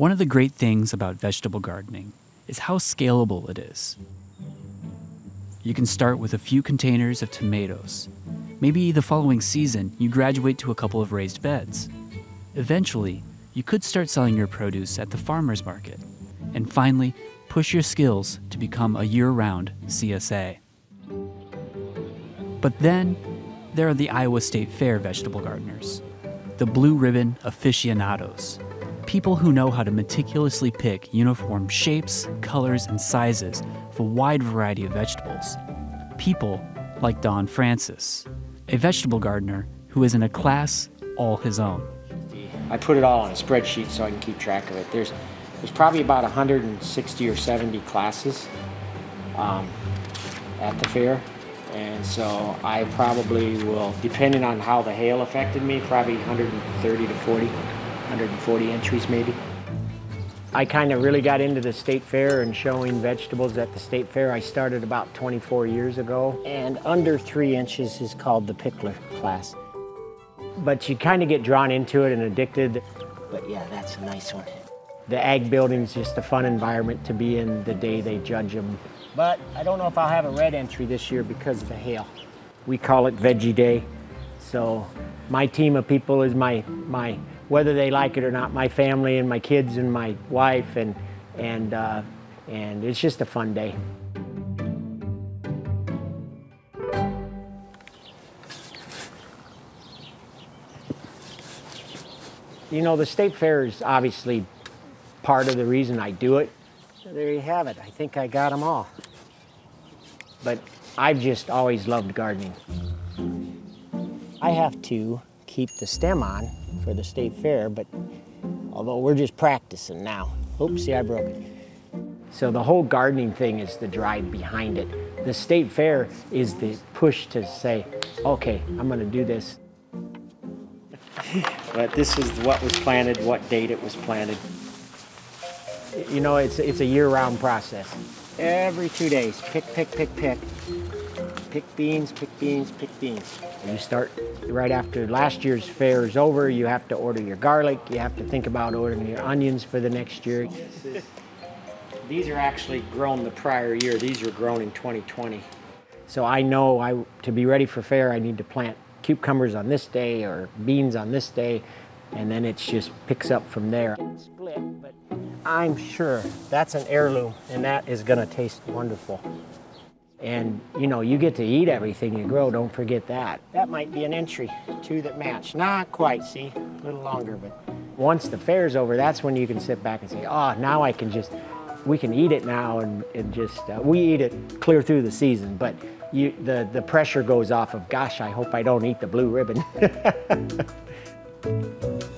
One of the great things about vegetable gardening is how scalable it is. You can start with a few containers of tomatoes. Maybe the following season, you graduate to a couple of raised beds. Eventually, you could start selling your produce at the farmer's market. And finally, push your skills to become a year round CSA. But then, there are the Iowa State Fair vegetable gardeners, the blue ribbon aficionados, people who know how to meticulously pick uniform shapes, colors, and sizes of a wide variety of vegetables. People like Don Francois, a vegetable gardener who is in a class all his own. I put it all on a spreadsheet so I can keep track of it. There's there's probably about 160 or 70 classes um, at the fair. And so I probably will, depending on how the hail affected me, probably 130 to 40, 140 entries maybe. I kind of really got into the state fair and showing vegetables at the state fair. I started about 24 years ago. And under three inches is called the pickler class. But you kind of get drawn into it and addicted. But yeah, that's a nice one. The ag building's just a fun environment to be in the day they judge them. But I don't know if I'll have a red entry this year because of the hail. We call it Veggie Day. So my team of people is my, my whether they like it or not, my family and my kids and my wife, and, and, uh, and it's just a fun day. You know, the state fair is obviously part of the reason I do it. There you have it. I think I got them all. But I've just always loved gardening. I have to keep the stem on for the state fair, but although we're just practicing now. Oops, see, I broke it. So the whole gardening thing is the drive behind it. The state fair is the push to say, okay, I'm gonna do this. but this is what was planted, what date it was planted. You know, it's, it's a year-round process. Every two days, pick, pick, pick, pick. Pick beans, pick beans, pick beans. You start right after last year's fair is over, you have to order your garlic, you have to think about ordering your onions for the next year. These are actually grown the prior year. These were grown in 2020. So I know I, to be ready for fair, I need to plant cucumbers on this day or beans on this day, and then it just picks up from there. Split, but I'm sure that's an heirloom, and that is gonna taste wonderful. And you know, you get to eat everything you grow, don't forget that. That might be an entry, two that match. Not quite, see, a little longer, but once the fair's over, that's when you can sit back and say, oh, now I can just, we can eat it now and, and just, uh, we eat it clear through the season, but you, the, the pressure goes off of, gosh, I hope I don't eat the blue ribbon.